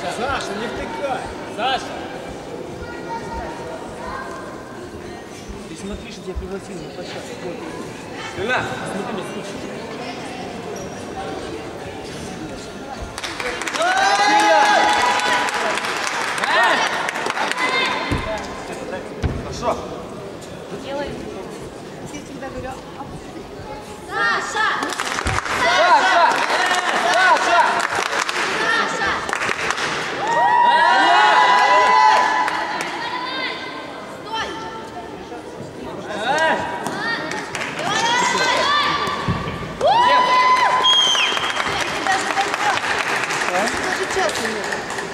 Саша! Саша, не втыкай! Саша! Ты смотри, что я пригласил на площадку. Вот. Сына! Смотри, мне слушай. Хорошо. Делай. Я всегда говорю, 这个就交给